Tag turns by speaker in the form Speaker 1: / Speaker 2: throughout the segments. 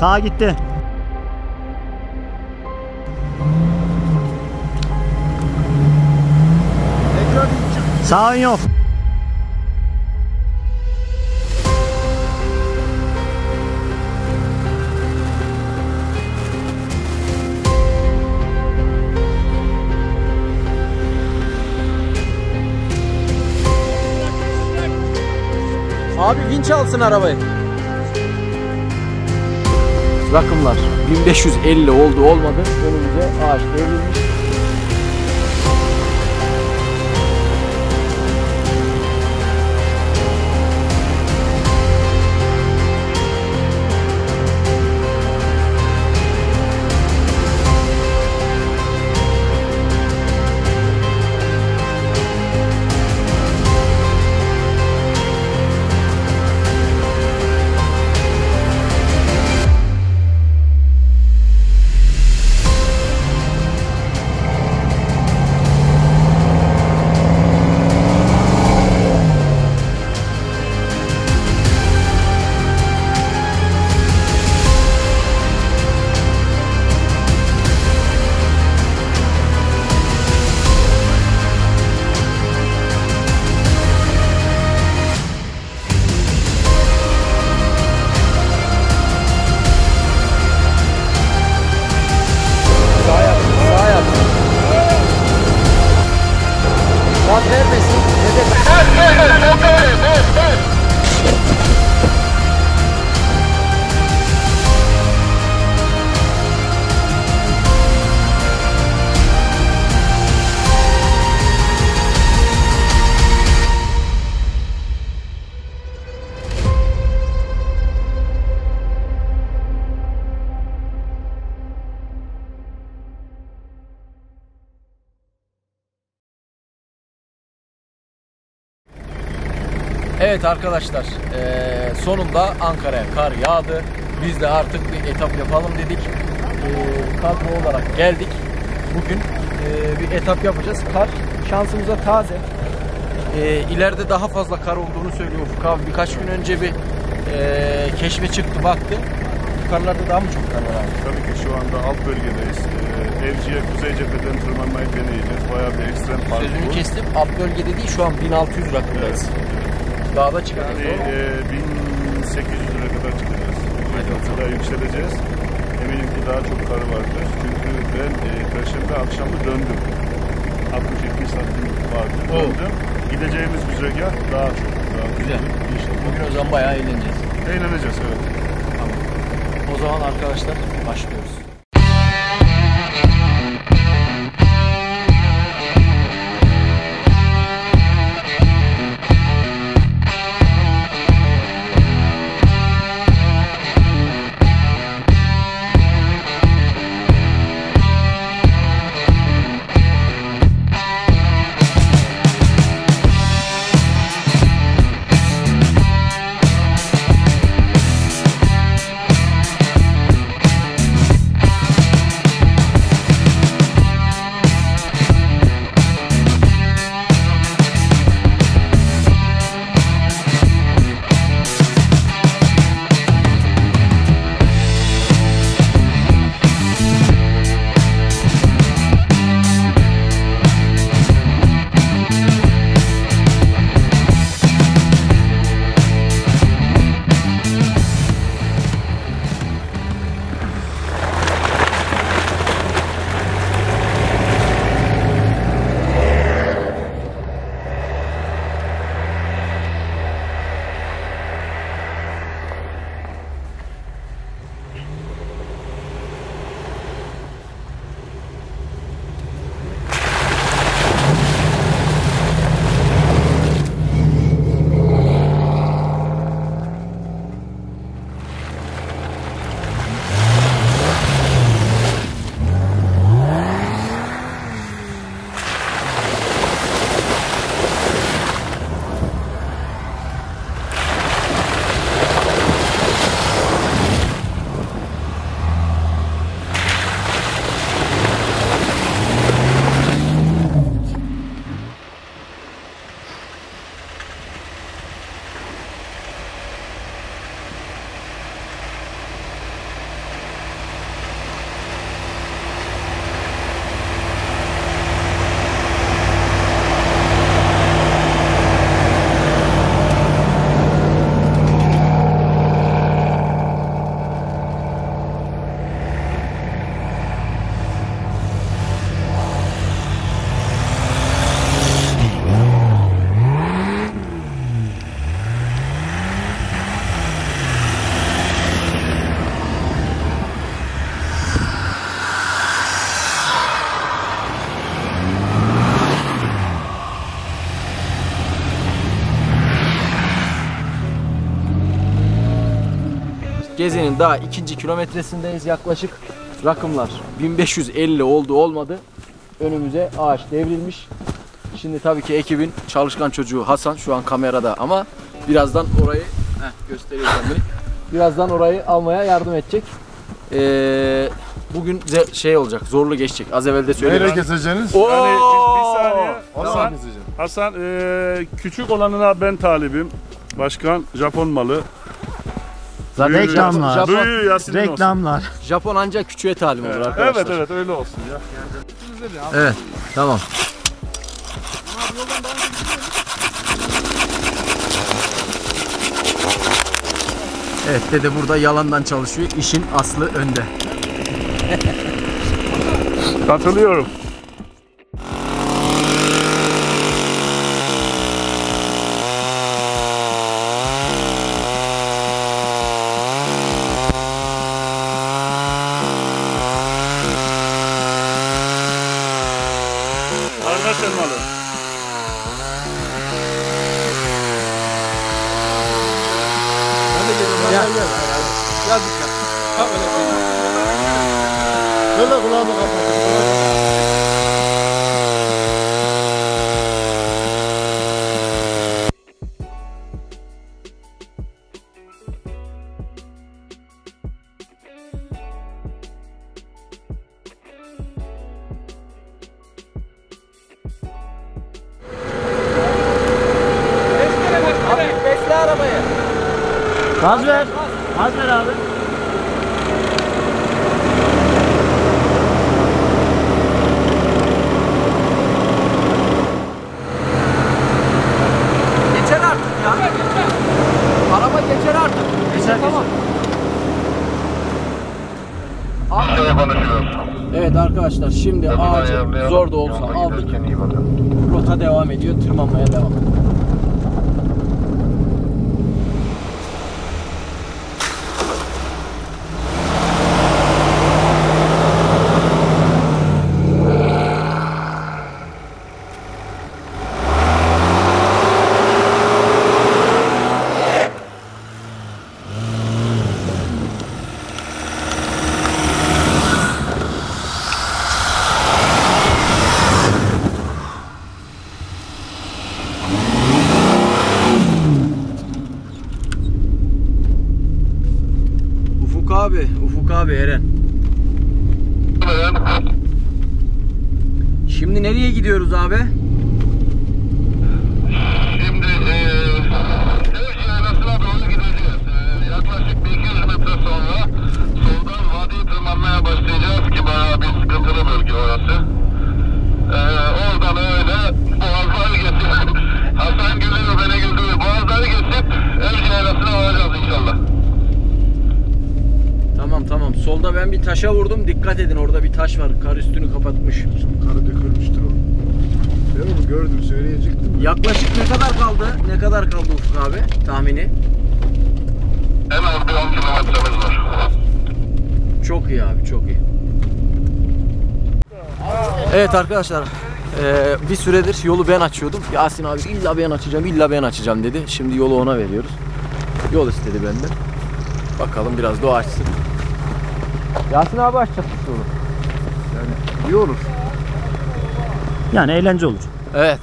Speaker 1: Sağa gitti. Sağın yok.
Speaker 2: Abi vinç alsın arabayı. Rakımlar 1550 oldu olmadı. Önümüze ağaç devrilmiş. Evet arkadaşlar eee, sonunda Ankara'ya kar yağdı. Biz de artık bir etap yapalım dedik. Eee kadro olarak geldik. Bugün eee, bir etap yapacağız. Kar şansımıza taze. Eee ileride daha fazla kar olduğunu söylüyor Ufuk abi. Birkaç gün önce bir eee, keşfe çıktı baktı. Yukarılarda daha mı çok kar var abi?
Speaker 3: Tabii ki şu anda alt bölgedeyiz. Ee, Evciye kuzey cepheden tırmanmayı deneyeceğiz. Bayağı bir ekstrem parkur.
Speaker 2: Sözünü kestim. Alt bölgede değil şu an 1600 rakımdayız. Dağda çıkacağız.
Speaker 3: Yani e, 1800 lira kadar çıkacağız. Kadar yükseleceğiz. Eminim ki daha çok karı vardır. Çünkü ben e, Perşembe akşamı döndüm. 60-70 santim vardı.
Speaker 2: Oo.
Speaker 3: Döndüm. Gideceğimiz güzergah daha çok. Daha
Speaker 2: Güzel.
Speaker 3: İnşallah.
Speaker 2: Bugün o zaman bayağı eğleneceğiz.
Speaker 3: Eğleneceğiz evet.
Speaker 2: O zaman arkadaşlar başlıyoruz. Gezi'nin daha ikinci kilometresindeyiz yaklaşık. Rakımlar 1550 oldu olmadı. Önümüze ağaç devrilmiş. Şimdi tabii ki ekibin çalışkan çocuğu Hasan şu an kamerada ama birazdan orayı heh, kendini. Birazdan orayı almaya yardım edecek. Ee, bugün şey olacak, zorlu geçecek. Az evvel de
Speaker 4: Nereye
Speaker 2: söyledim.
Speaker 4: keseceksiniz?
Speaker 2: Oo!
Speaker 3: Yani bir, bir saniye.
Speaker 4: Hasan
Speaker 3: Hasan,
Speaker 4: keseceğim.
Speaker 3: Hasan eee, küçük olanına ben talibim. Başkan Japon malı.
Speaker 1: Zaten
Speaker 3: Büyüğü-
Speaker 1: reklamlar.
Speaker 2: Japon-
Speaker 3: Büyüğü Yasin'in olsun.
Speaker 1: Reklamlar.
Speaker 2: Japon ancak küçüğe talim olur
Speaker 3: Evet,
Speaker 2: arkadaşlar.
Speaker 3: evet evet öyle olsun ya.
Speaker 2: Evet, tamam. Evet dede burada yalandan çalışıyor. İşin aslı önde.
Speaker 3: Katılıyorum.
Speaker 1: Gaz ver. Gaz ver abi.
Speaker 2: Geçer artık ya. Araba geçer artık. Geçer tamam. Evet arkadaşlar şimdi ağacı zor da olsa aldık. Rota devam ediyor. Tırmanmaya devam. Ufuk abi, Ufuk abi Eren. Şimdi nereye gidiyoruz abi?
Speaker 5: Şimdi eee Sevci Yaylası'na doğru gideceğiz. Eee, yaklaşık 200 metre sonra soldan vadiyi tırmanmaya başlayacağız ki bayağı bir sıkıntılı bölge orası. Eee, oradan öyle boğazları geçip Hasan gülüyor beni güldürüyor. Boğazları geçip Evci Yaylası'na varacağız inşallah.
Speaker 2: Tamam tamam. Solda ben bir taşa vurdum. Dikkat edin orada bir taş var. Kar üstünü kapatmış.
Speaker 4: Karı dökülmüştür o. Ben onu gördüm söyleyecektim.
Speaker 2: Yaklaşık ne kadar kaldı? Ne kadar kaldı Ufuk abi tahmini?
Speaker 5: En az bir 10 kilometremiz var.
Speaker 2: Çok iyi abi çok iyi. Evet arkadaşlar eee, bir süredir yolu ben açıyordum. Yasin abi illa ben açacağım illa ben açacağım dedi. Şimdi yolu ona veriyoruz. Yol istedi benden. Bakalım biraz o açsın. Yasin abi açacak yolu. Yani iyi olur.
Speaker 1: Yani eğlence olur.
Speaker 2: Evet.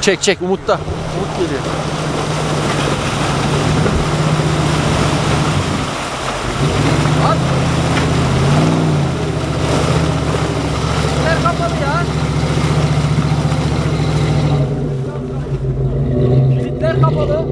Speaker 2: Çek çek Umut'ta. Umut geliyor. At. Kilitler kapalı ya. Kilitler kapalı.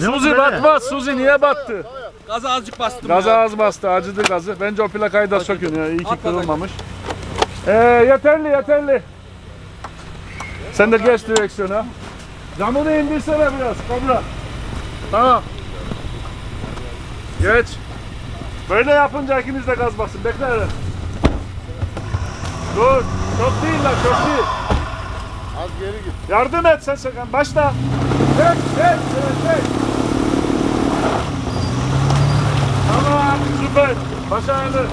Speaker 3: Suzi batmaz. Suzi niye battı?
Speaker 2: Gaza azıcık bastım
Speaker 3: Gaza az bastı. Acıdı gazı. Bence o plakayı da sökün ya. İyi ki kırılmamış. Ee, yeterli yeterli. Sen de geç direksiyona. Camını indirsene biraz. Kobra. Tamam. Geç. Böyle yapınca ikiniz de gaz basın. Bekle hele. Dur. Çok değil lan çok değil.
Speaker 4: Az geri git.
Speaker 3: Yardım et sen Serkan. Başla. Çek çek çek çek. Süper. Başarılı.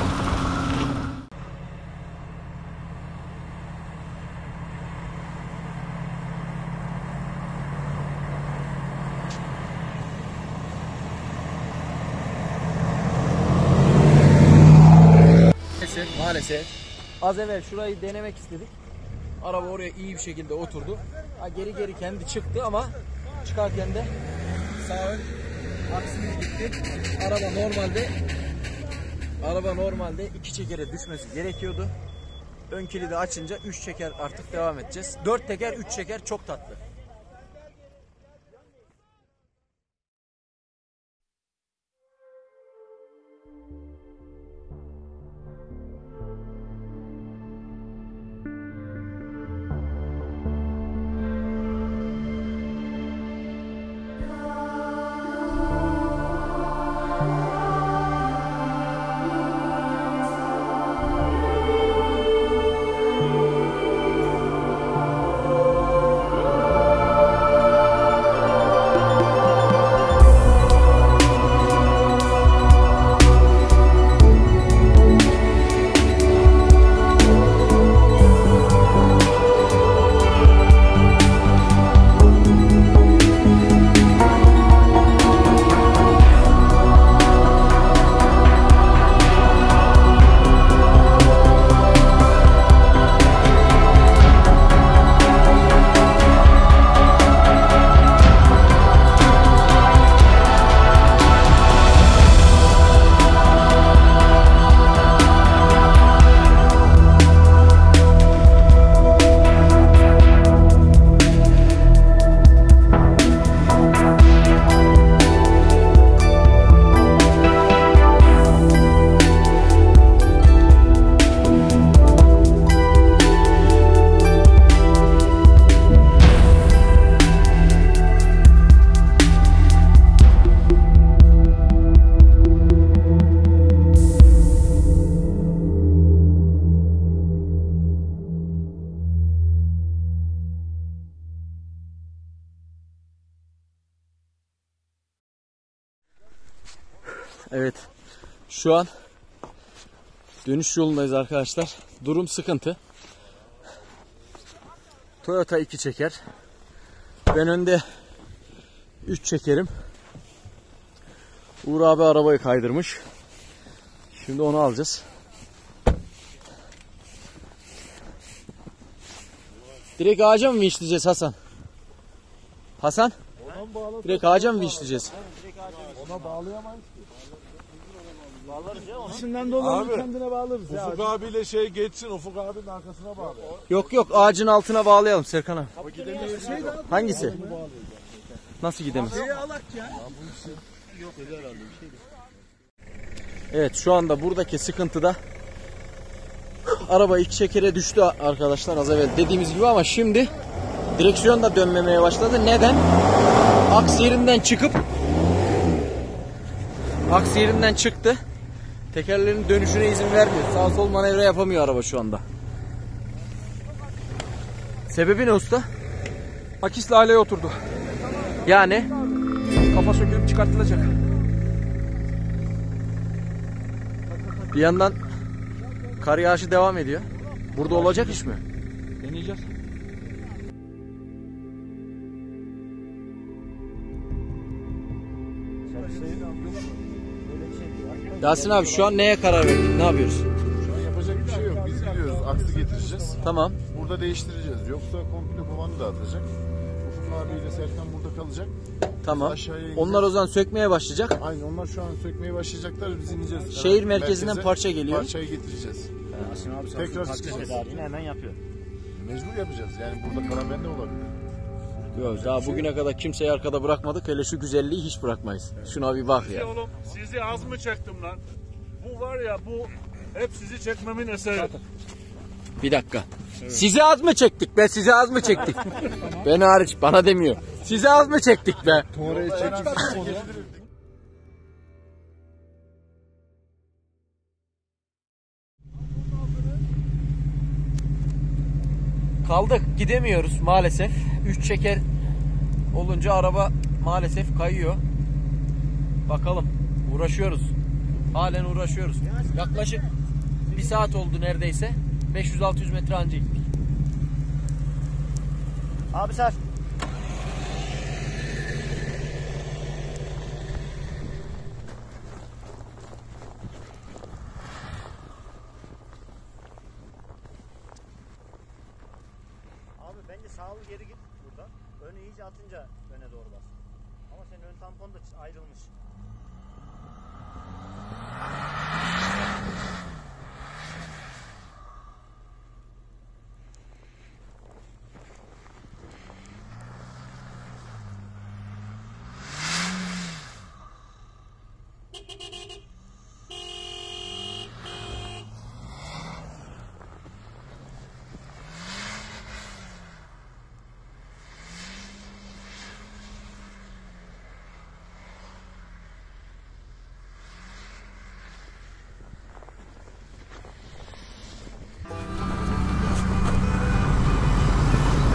Speaker 2: Maalesef, maalesef. Az evvel şurayı denemek istedik. Araba oraya iyi bir şekilde oturdu. Geri geri kendi çıktı ama çıkarken de sağ ön aksimiz gitti. Araba normalde araba normalde iki çekere düşmesi gerekiyordu. Ön kilidi açınca 3 çeker artık devam edeceğiz. 4 teker 3 çeker çok tatlı. Evet. Şu an dönüş yolundayız arkadaşlar. Durum sıkıntı. Toyota 2 çeker. Ben önde 3 çekerim. Uğur abi arabayı kaydırmış. Şimdi onu alacağız. Direkt ağaca mı vinçleyeceğiz Hasan? Hasan? Direkt ağaca mı vinçleyeceğiz?
Speaker 4: İçinden dolanır kendine bağlarız ya.
Speaker 6: Ufuk abiyle şey geçsin. Ufuk abinin arkasına bağlı.
Speaker 2: Yok yok ağacın altına bağlayalım Serkan abi. Hangisi? Nasıl gidemez? Evet şu anda buradaki sıkıntıda araba iki çekere düştü arkadaşlar az evvel dediğimiz gibi ama şimdi direksiyon da dönmemeye başladı. Neden? Aks yerinden çıkıp aks yerinden çıktı. Tekerlerin dönüşüne izin vermiyor. Sağ sol manevra yapamıyor araba şu anda. Sebebi ne usta?
Speaker 7: Akisle aileye oturdu.
Speaker 2: Yani
Speaker 7: Kafa sökülüp çıkartılacak.
Speaker 2: bir yandan kar yağışı devam ediyor. Burada olacak iş mi?
Speaker 7: Deneyeceğiz.
Speaker 2: Yasin abi şu an neye karar verdik? Ne yapıyoruz?
Speaker 4: Şu an yapacak bir şey yok. Biz gidiyoruz. Aksı getireceğiz.
Speaker 2: Tamam.
Speaker 4: Burada değiştireceğiz. Yoksa komple kovanı dağıtacak. Ufuk abiyle Serkan burada kalacak.
Speaker 2: Tamam.
Speaker 4: Aşağıya ineceğiz.
Speaker 2: Onlar o zaman sökmeye başlayacak.
Speaker 4: Aynen onlar şu an sökmeye başlayacaklar. Biz ineceğiz.
Speaker 2: Şehir merkezinden
Speaker 4: Merkeze.
Speaker 2: parça geliyor.
Speaker 4: Parçayı getireceğiz.
Speaker 1: Asim abi
Speaker 4: Tekrar çıkacağız.
Speaker 1: tedarini hemen yapıyor.
Speaker 4: Mecbur yapacağız. Yani burada kalan ben de olabilir.
Speaker 2: Yok daha bugüne kadar kimseyi arkada bırakmadık. Hele şu güzelliği hiç bırakmayız. Şuna bir bak ya.
Speaker 6: Oğlum sizi az mı çektim lan? Bu var ya bu hep sizi çekmemin eseri.
Speaker 2: Bir dakika. Sizi az mı çektik be? Sizi az mı çektik? ben hariç bana demiyor. Sizi az mı çektik be?
Speaker 4: Oraya çekip
Speaker 2: Kaldık gidemiyoruz maalesef. Üç çeker olunca araba maalesef kayıyor. Bakalım uğraşıyoruz. Halen uğraşıyoruz. Yaklaşık bir saat oldu neredeyse. 500-600 metre anca gittik.
Speaker 1: Abi sar. Abi bence sağ ol geri git buradan. Önü iyice atınca öne doğru bas. Ama senin ön tampon da ayrılmış.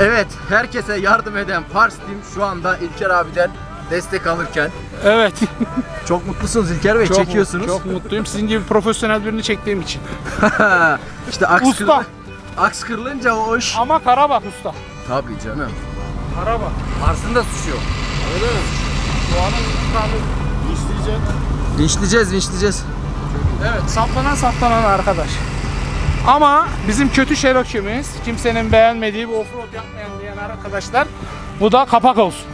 Speaker 2: Evet, herkese yardım eden Pars Team şu anda İlker abiden destek alırken.
Speaker 7: Evet.
Speaker 2: Çok mutlusunuz İlker Bey,
Speaker 7: Çok-
Speaker 2: çekiyorsunuz.
Speaker 7: Çok mutluyum. Sizin gibi profesyonel birini çektiğim için.
Speaker 2: işte aks,
Speaker 7: Usta.
Speaker 2: kırlı- aks kırılınca o iş.
Speaker 7: Ama Karabak usta.
Speaker 2: Tabii canım.
Speaker 7: Karabak.
Speaker 2: Pars'ın da suçu yok.
Speaker 7: Doğanın intikamı.
Speaker 2: Vinçleyeceğiz, vinçleyeceğiz.
Speaker 7: Evet. Saplanan saplanan arkadaş. Ama bizim kötü Cherokee'miz, kimsenin beğenmediği bu offroad yapmayan diyen arkadaşlar, bu da kapak olsun.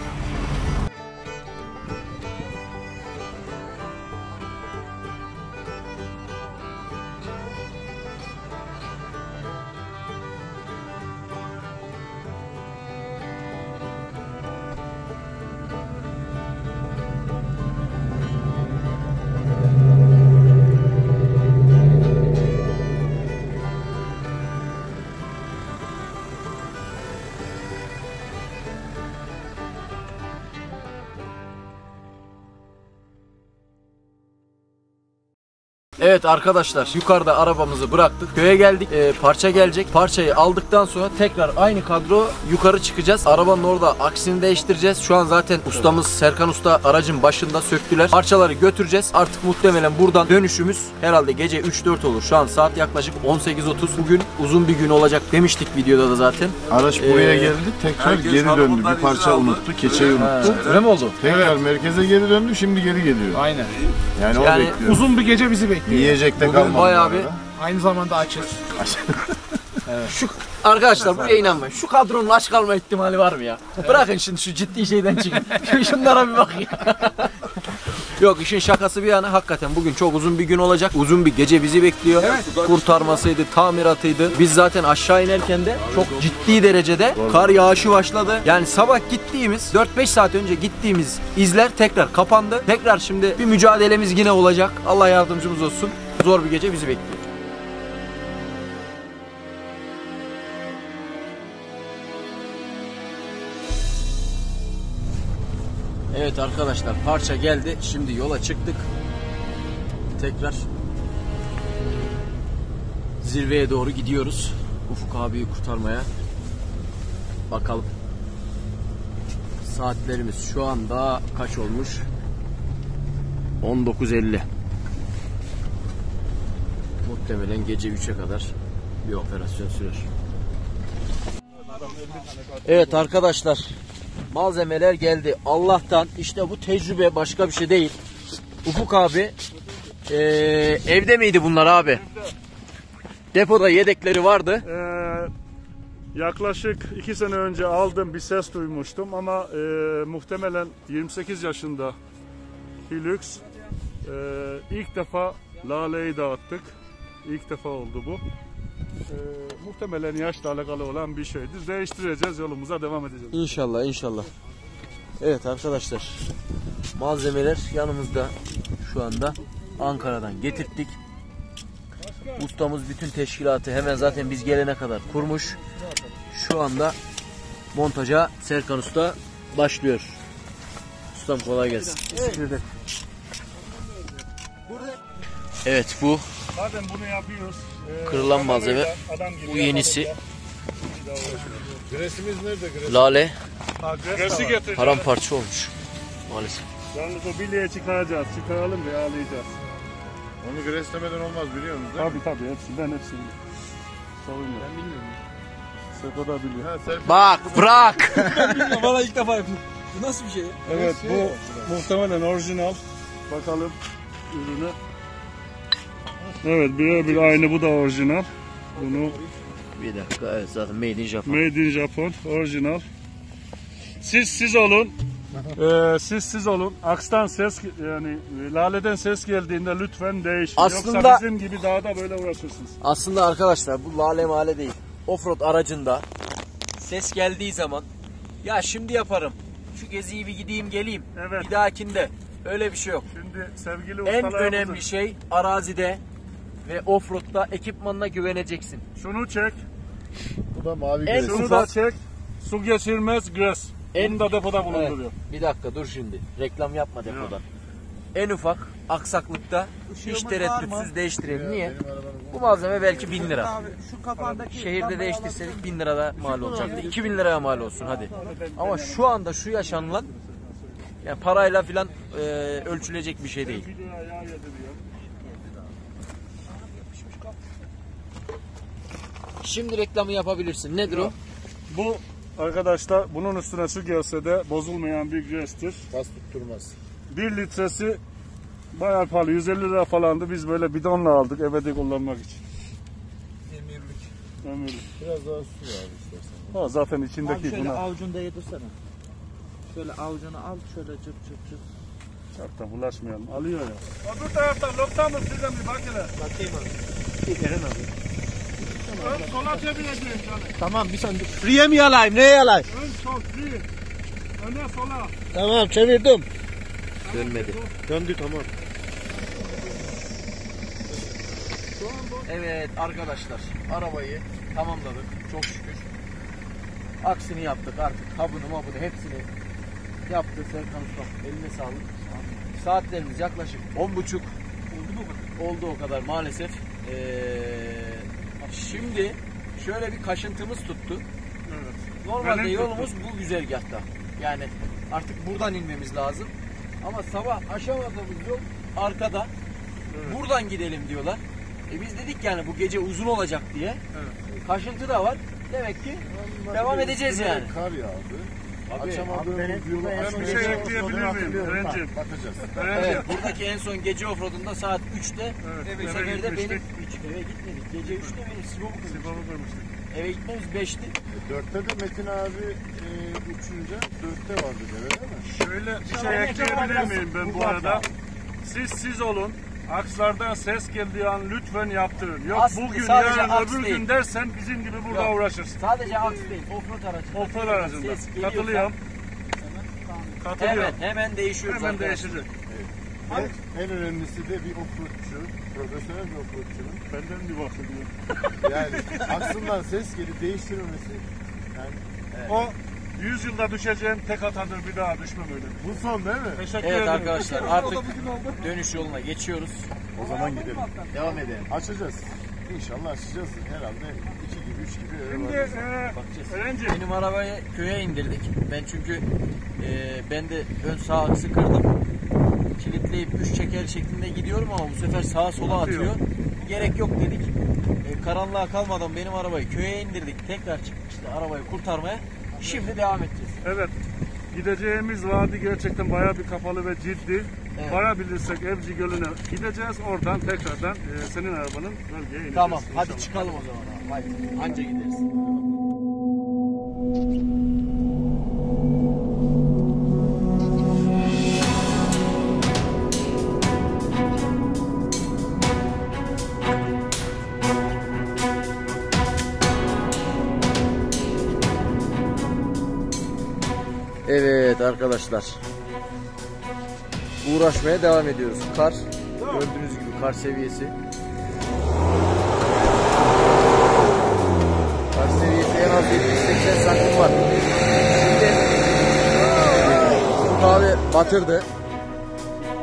Speaker 2: Evet arkadaşlar yukarıda arabamızı bıraktık. Köye geldik. Ee, parça gelecek. Parçayı aldıktan sonra tekrar aynı kadro yukarı çıkacağız. Arabanın orada aksini değiştireceğiz. Şu an zaten ustamız Serkan Usta aracın başında söktüler. Parçaları götüreceğiz. Artık muhtemelen buradan dönüşümüz herhalde gece 3-4 olur. Şu an saat yaklaşık 18.30. Bugün uzun bir gün olacak demiştik videoda da zaten.
Speaker 4: Araç buraya
Speaker 2: Ee,
Speaker 4: geldi. Tekrar geri döndü. Bir parça unuttu. Keçeyi unuttu.
Speaker 2: Öyle mi oldu?
Speaker 4: Tekrar merkeze geri döndü. Şimdi geri geliyor.
Speaker 7: Aynen.
Speaker 4: Yani, o
Speaker 2: Yani
Speaker 4: bekliyor.
Speaker 7: Uzun bir gece bizi bekliyor.
Speaker 4: Yiyecek de kalmadı.
Speaker 2: bayağı bir-.
Speaker 7: Aynı zamanda açız.
Speaker 2: Şu arkadaşlar buraya inanmayın. Şu kadronun aç kalma ihtimali var mı ya? Bırakın şimdi şu ciddi şeyden çıkın. Şu- Şunlara bir bak ya. Yok işin şakası bir yana hakikaten bugün çok uzun bir gün olacak. Uzun bir gece bizi bekliyor. Kurtarmasıydı, tamiratıydı. Biz zaten aşağı inerken de çok ciddi derecede kar yağışı başladı. Yani sabah gittiğimiz 4-5 saat önce gittiğimiz izler tekrar kapandı. Tekrar şimdi bir mücadelemiz yine olacak. Allah yardımcımız olsun. Zor bir gece bizi bekliyor. Evet arkadaşlar parça geldi. Şimdi yola çıktık. Tekrar zirveye doğru gidiyoruz. Ufuk abiyi kurtarmaya. Bakalım. Saatlerimiz şu anda kaç olmuş? 19.50. Muhtemelen gece 3'e kadar bir operasyon sürer. Evet arkadaşlar malzemeler geldi. Allah'tan işte bu tecrübe başka bir şey değil. Ufuk abi eee, evde miydi bunlar abi? Depoda yedekleri vardı.
Speaker 3: Ee, yaklaşık iki sene önce aldım bir ses duymuştum ama e, muhtemelen 28 yaşında Hilux e, ilk defa laleyi dağıttık. İlk defa oldu bu. E, muhtemelen yaşla alakalı olan bir şeydir. Değiştireceğiz yolumuza devam edeceğiz.
Speaker 2: İnşallah inşallah. Evet arkadaşlar malzemeler yanımızda şu anda Ankara'dan getirttik. Ustamız bütün teşkilatı hemen zaten biz gelene kadar kurmuş. Şu anda montaja Serkan Usta başlıyor. Ustam kolay gelsin. Evet bu
Speaker 3: Madem bunu yapıyoruz. e,
Speaker 2: Kırılan malzeme, bu yenisi
Speaker 4: Gresimiz nerede gres?
Speaker 2: lale
Speaker 3: Gresi getireceğiz.
Speaker 2: paramparça olmuş maalesef.
Speaker 3: Yalnız o bilyeye çıkaracağız. Çıkaralım ve ağlayacağız.
Speaker 4: Onu greslemeden olmaz biliyor musunuz? değil mi?
Speaker 3: Tabii tabii hepsi ben hepsini. Sorun yok. Ben bilmiyorum. Seko da biliyor.
Speaker 4: Ha,
Speaker 2: Bak bırak.
Speaker 8: Valla ilk defa yapıyorum. Bu nasıl bir şey?
Speaker 3: Evet bu muhtemelen orijinal. Bakalım ürünü. Evet birebir aynı bu da orijinal. Bunu
Speaker 2: Bir dakika evet zaten made in Japan.
Speaker 3: Made in Japan orijinal. Siz siz olun. Ee, siz siz olun. Akstan ses yani laleden ses geldiğinde lütfen değişin.
Speaker 2: Aslında-
Speaker 3: Yoksa bizim gibi dağda böyle uğraşırsınız.
Speaker 2: Aslında arkadaşlar bu lale male değil. Offroad aracında ses geldiği zaman ya şimdi yaparım. Şu geziyi bir gideyim geleyim.
Speaker 3: Evet.
Speaker 2: Bir dahakinde öyle bir şey yok.
Speaker 3: Şimdi sevgili
Speaker 2: En önemli şey arazide ve offroad'da ekipmanına güveneceksin.
Speaker 3: Şunu çek.
Speaker 4: Bu da mavi
Speaker 2: En
Speaker 4: gres.
Speaker 3: Şunu da çek. Su geçirmez gres.
Speaker 2: En-
Speaker 3: Bunu da depoda
Speaker 2: Evet.
Speaker 3: bulunduruyor.
Speaker 2: Bir dakika dur şimdi. Reklam yapma depoda. En ufak aksaklıkta hiç tereddütsüz değiştirelim. Niye? Bu malzeme belki 1000 lira.
Speaker 8: Abi şu kapağındaki
Speaker 2: Şehirde değiştirseydik 1000 lirada mal olacaktı. 2000 liraya mal olsun hadi. Ama şu anda şu yaşanılan yani parayla filan e, ölçülecek bir şey değil. Şimdi reklamı yapabilirsin. Nedir o?
Speaker 3: Bu arkadaşlar bunun üstüne su gelse de bozulmayan bir grestir.
Speaker 4: Kas tutturmaz.
Speaker 3: 1 litresi bayağı pahalı 150 lira falandı. Biz böyle bidonla aldık eve de kullanmak için. Ömürlük.
Speaker 4: Biraz daha su abi istersen.
Speaker 3: Ha, zaten
Speaker 8: Abi
Speaker 3: içindeki
Speaker 8: şöyle
Speaker 3: buna
Speaker 8: avucunda yedirsene. Şöyle avucunu al şöyle cıp cıp cıp.
Speaker 3: da bulaşmayalım. Alıyor ya. Öbür taraftan lokta mı size mi bak hele.
Speaker 8: Bakayım abi. Eren abi.
Speaker 3: Ön sola çevireceğim canım.
Speaker 8: Tamam bir saniye. Free mi yalayım? Ne yalayım?
Speaker 3: Ön sol bir. Öne sola.
Speaker 8: Tamam çevirdim.
Speaker 2: Dönmedi.
Speaker 8: Döndü tamam.
Speaker 2: Evet arkadaşlar arabayı tamamladık çok şükür. Aksini yaptık artık kabını mabını hepsini yaptı Serkan Usta eline sağlık. Saatlerimiz yaklaşık 10.30 oldu mu? Oldu o kadar maalesef. Ee, şimdi şöyle bir kaşıntımız tuttu. Normalde
Speaker 3: Benim tuttu.
Speaker 2: yolumuz bu güzergahta. Yani artık buradan inmemiz lazım. Ama sabah aşamadığımız yol arkada. Buradan gidelim diyorlar. E biz dedik yani bu gece uzun olacak diye. Kaşıntı da var. Demek ki devam edeceğiz yani.
Speaker 4: Kar yağdı.
Speaker 2: Abi,
Speaker 4: Açamadığımız yolu
Speaker 3: Ben bir şey ekleyebilir miyim?
Speaker 4: Bak, Bakacağız.
Speaker 2: Evet, buradaki en son gece offroadunda saat 3'te
Speaker 3: Evet,
Speaker 2: bu sefer de benim eve gitmedik. Gece 3'te benim Sibop'u kırmıştım.
Speaker 3: Sibop'u kırmıştık.
Speaker 2: Eve gitmemiz 5'ti.
Speaker 4: Dörtte de Metin abi e, uçunca dörtte vardı gene değil mi?
Speaker 3: Şöyle bir şey ekleyebilir miyim ben bu arada? Siz siz olun. Akslardan ses geldiği an lütfen yaptırın. Yok
Speaker 2: Aslında
Speaker 3: bugün yarın öbür
Speaker 2: değil.
Speaker 3: gün dersen bizim gibi burada
Speaker 2: Yok.
Speaker 3: uğraşırsın.
Speaker 2: Sadece aks değil, offroad
Speaker 3: aracında.
Speaker 2: Ses geliyorsa-
Speaker 3: Katılıyorum. Katılıyorum.
Speaker 2: Hemen, hemen değişiyoruz
Speaker 3: Hemen değişecek.
Speaker 4: En, en önemlisi de bir offroadçu, profesyonel bir offroadçunun
Speaker 3: Benden bir bahsediyor.
Speaker 4: yani aksından ses gelip değiştirmemesi yani
Speaker 3: O 100 yılda düşeceğim tek hatadır bir daha düşmem öyle.
Speaker 4: bu son değil mi?
Speaker 3: Teşekkür
Speaker 2: Evet
Speaker 3: ederim.
Speaker 2: arkadaşlar artık dönüş yoluna geçiyoruz.
Speaker 4: O zaman gidelim.
Speaker 2: Devam edelim.
Speaker 4: Açacağız. İnşallah açacağız. Herhalde 2 gibi 3 gibi öyle
Speaker 3: Şimdi e,
Speaker 2: Bakacağız.
Speaker 3: Erenci
Speaker 2: Benim arabayı köye indirdik. Ben çünkü e, ben de ön sağ aksı kırdım. Kilitleyip üç çeker şeklinde gidiyorum ama bu sefer sağa sola
Speaker 3: Atıyor.
Speaker 2: atıyor. Gerek yok dedik. E, karanlığa kalmadan benim arabayı köye indirdik. Tekrar çıktık işte arabayı kurtarmaya. Şimdi devam edeceğiz.
Speaker 3: evet gideceğimiz vadi gerçekten bayağı bir kapalı ve ciddi.
Speaker 2: Evet.
Speaker 3: Varabilirsek Evci Gölü'ne gideceğiz. Oradan tekrardan e, senin arabanın bölgeye ineceğiz.
Speaker 2: Tamam hadi
Speaker 3: inşallah.
Speaker 2: çıkalım o zaman abi. Hadi. Anca gideriz. Arkadaşlar. Uğraşmaya devam ediyoruz. Kar gördüğünüz gibi kar seviyesi. Kar seviyesi en az 70-80 santim var. Şimdi Turgut abi batırdı.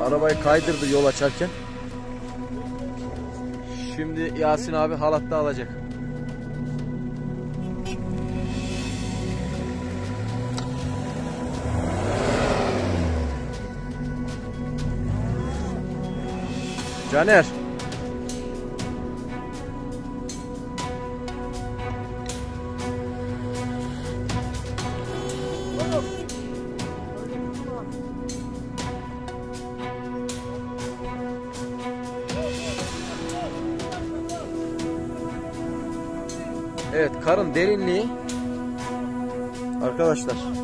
Speaker 2: Arabayı kaydırdı yol açarken. Şimdi Yasin abi halatta alacak. Caner. Evet karın derinliği arkadaşlar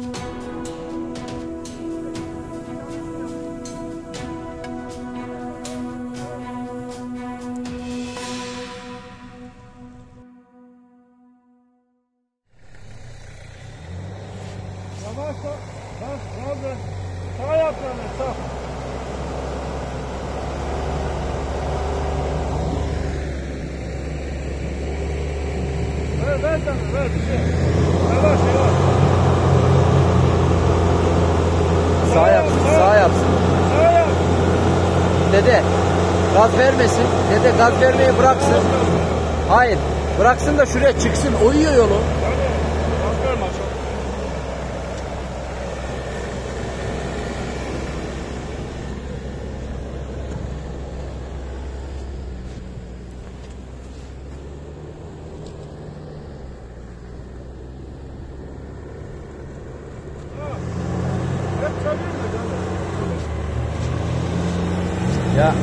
Speaker 3: sağ
Speaker 2: yapsın. Sağ. Dede gaz vermesin. Dede gaz vermeyi bıraksın. Hayır. Bıraksın da şuraya çıksın. Oyuyor yolu.
Speaker 3: Hadi. Bak verme çok. Hep çalıyor mu canım?
Speaker 2: Ya.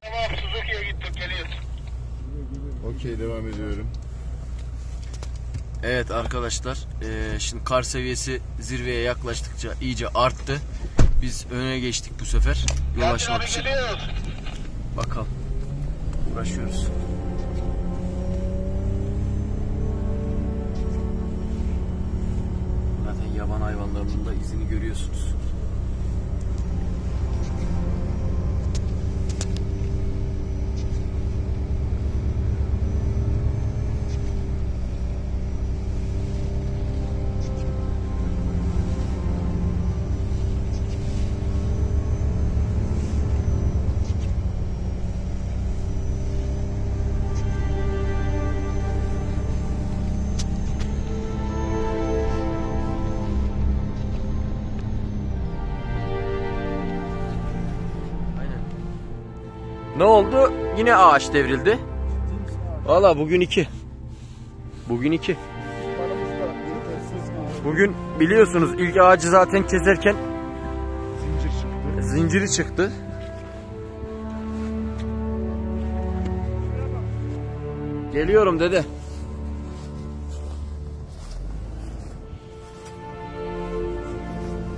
Speaker 9: Tamam Suzuki'ye gittik geliyoruz.
Speaker 4: Okey devam ediyorum.
Speaker 2: Evet arkadaşlar eee, şimdi kar seviyesi zirveye yaklaştıkça iyice arttı. Biz öne geçtik bu sefer yol açmak için. Bakalım. Uğraşıyoruz. Zaten yaban hayvanlarının da izini görüyorsunuz. Oldu? Yine ağaç devrildi. Valla bugün iki. Bugün iki. Bugün biliyorsunuz ilk ağacı zaten keserken
Speaker 3: Zincir çıktı.
Speaker 2: zinciri çıktı. Geliyorum dede.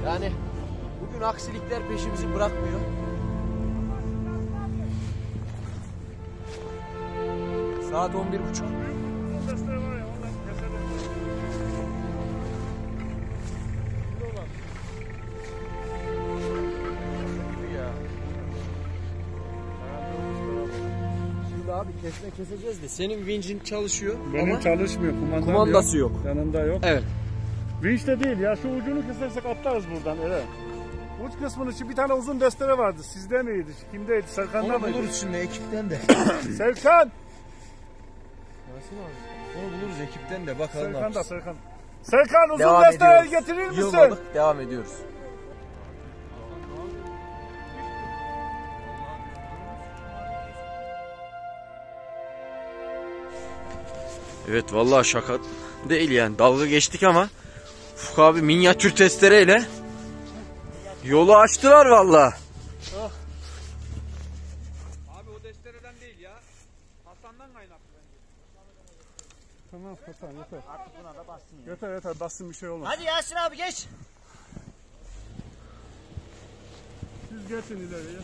Speaker 2: Yani bugün aksilikler peşimizi bırakmıyor. Saat 11.30.
Speaker 3: Sesler var ya ondan keselim.
Speaker 2: Şimdi abi kesme keseceğiz de senin vincin çalışıyor
Speaker 3: Benim
Speaker 2: ama
Speaker 3: çalışmıyor. Kumandam
Speaker 2: kumandası yok.
Speaker 3: Yanında yok.
Speaker 2: Evet.
Speaker 3: Vinç de değil ya şu ucunu kesersek atlarız buradan evet. Uç kısmının için bir tane uzun destere vardı. Sizde miydi? Kimdeydi? Serkan'da
Speaker 2: Onu
Speaker 3: mıydı?
Speaker 2: buluruz şimdi ekipten de.
Speaker 3: Serkan!
Speaker 2: Onu buluruz ekipten de bakalım
Speaker 3: Serkan da. Serkan. Serkan uzun
Speaker 2: ediyoruz.
Speaker 3: getirir misin?
Speaker 2: Yılmadık devam ediyoruz. Evet vallahi şaka değil yani dalga geçtik ama Ufuk abi minyatür testereyle yolu açtılar vallahi.
Speaker 7: Abi o destereden değil ya. Hasan'dan kaynaklı bence.
Speaker 3: Tamam tamam yeter.
Speaker 1: Artık buna da bassın ya.
Speaker 3: Yeter yeter bassın bir şey olmaz.
Speaker 1: Hadi Yasin abi geç.
Speaker 3: Siz geçin ileriye.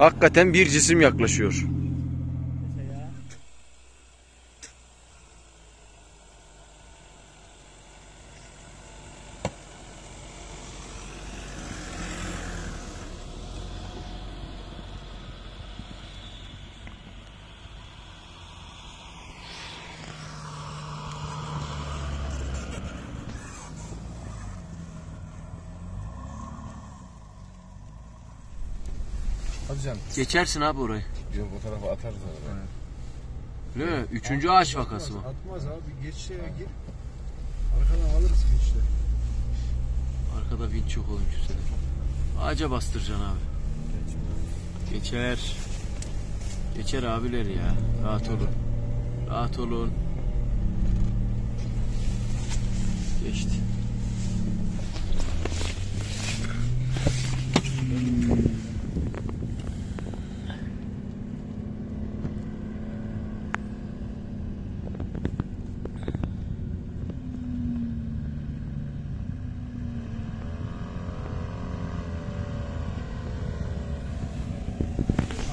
Speaker 2: Hakikaten bir cisim yaklaşıyor.
Speaker 4: Canım.
Speaker 2: Geçersin abi orayı.
Speaker 4: Yok o tarafa atarız arabayı.
Speaker 2: Değil mi? Üçüncü ağaç vakası mı?
Speaker 4: Atmaz abi. Geç şeye gir. Arkadan alırız işte.
Speaker 2: Arkada vinç yok oğlum şu sefer. Ağaca bastıracaksın abi. Geçer. Geçer abiler ya. Rahat olun. Rahat olun. Geçti.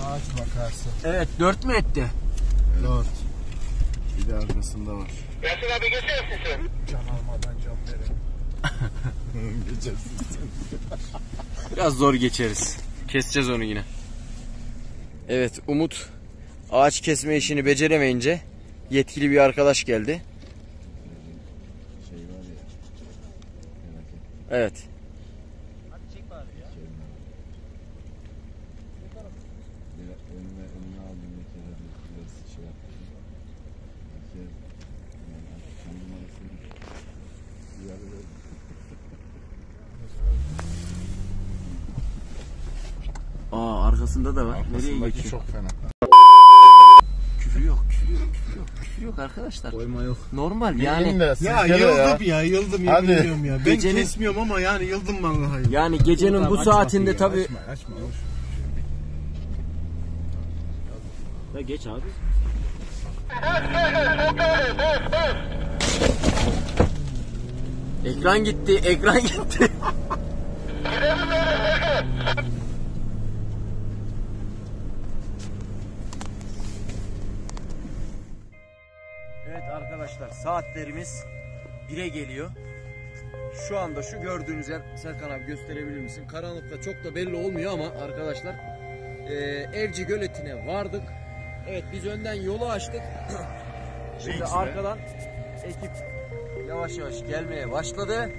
Speaker 4: Ağaç vakası.
Speaker 2: Evet dört mü etti?
Speaker 4: Dört. Bir de arkasında var.
Speaker 5: Yasin abi geçer misin sen?
Speaker 4: Can almadan can verin. Geçersin sen.
Speaker 2: Biraz zor geçeriz. Keseceğiz onu yine. Evet Umut ağaç kesme işini beceremeyince yetkili bir arkadaş geldi.
Speaker 4: Şey var ya.
Speaker 2: Evet.
Speaker 1: Hadi çek bari ya.
Speaker 4: Bir önüme önüme aldım bir kere bir biraz şey yaptım. Bir kere yani artık kendi numarasını bir yere verdim.
Speaker 2: Aa arkasında da var. Nereye
Speaker 4: Arkasındaki
Speaker 2: geçiyor?
Speaker 4: çok fena.
Speaker 2: Küfür yok, küfür yok, küfür yok, küfür yok arkadaşlar.
Speaker 4: Koyma yok.
Speaker 2: Normal yani.
Speaker 10: Ya yıldım ya, yıldım yemin
Speaker 4: Hadi.
Speaker 10: ya. Ben
Speaker 2: Gecenin-
Speaker 10: kesmiyorum ama yani yıldım vallahi.
Speaker 2: Yani gecenin bu saatinde tabi
Speaker 4: Açma açma. hoş.
Speaker 1: Ya geç abi.
Speaker 2: ekran gitti, ekran gitti. arkadaşlar saatlerimiz 1'e geliyor. Şu anda şu gördüğünüz yer Serkan abi gösterebilir misin? Karanlıkta çok da belli olmuyor ama arkadaşlar e, Evci Göleti'ne vardık. Evet biz önden yolu açtık. Şimdi arkadan ekip yavaş yavaş gelmeye başladı.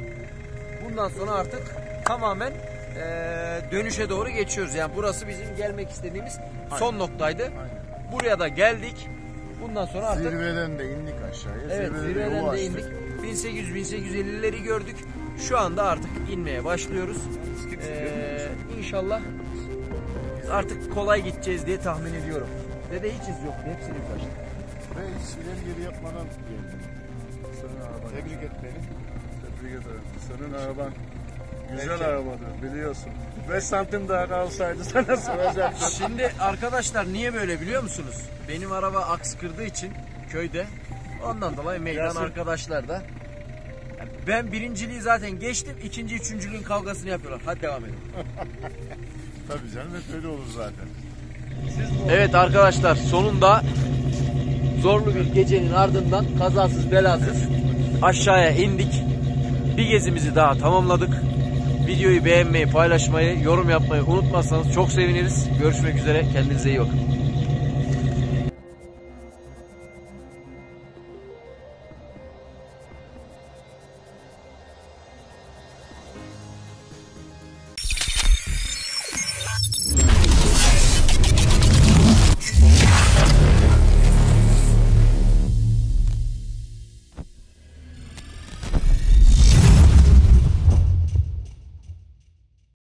Speaker 2: Bundan sonra artık tamamen eee, dönüşe doğru geçiyoruz. Yani burası bizim gelmek istediğimiz son noktaydı. Buraya da geldik. Bundan sonra artık
Speaker 4: Zirveden de indik aşağıya.
Speaker 2: Evet
Speaker 4: Zirvede
Speaker 2: zirveden
Speaker 4: yolu
Speaker 2: de
Speaker 4: açtık.
Speaker 2: indik. 1800-1850'leri gördük. Şu anda artık inmeye başlıyoruz. Ee, inşallah artık kolay gideceğiz diye tahmin ediyorum. Dede hiç iz yoktu. Hepsini ulaştık.
Speaker 4: Ve hiç ileri geri yapmadan geldim. Senin araban. Tebrik et beni.
Speaker 3: Tebrik ederim. Senin araban güzel arabadır biliyorsun. 5 santim daha kalsaydı sana soracaktım.
Speaker 2: Şimdi arkadaşlar niye böyle biliyor musunuz? Benim araba aks kırdığı için köyde. Ondan dolayı meydan
Speaker 3: Yasin.
Speaker 2: arkadaşlar da. Ben birinciliği zaten geçtim. ikinci, üçüncülüğün kavgasını yapıyorlar. Hadi devam edelim.
Speaker 4: Tabii canım hep öyle olur zaten.
Speaker 2: Evet arkadaşlar sonunda zorlu bir gecenin ardından kazasız belasız aşağıya indik. Bir gezimizi daha tamamladık. Videoyu beğenmeyi, paylaşmayı, yorum yapmayı unutmazsanız çok seviniriz. Görüşmek üzere. Kendinize iyi bakın.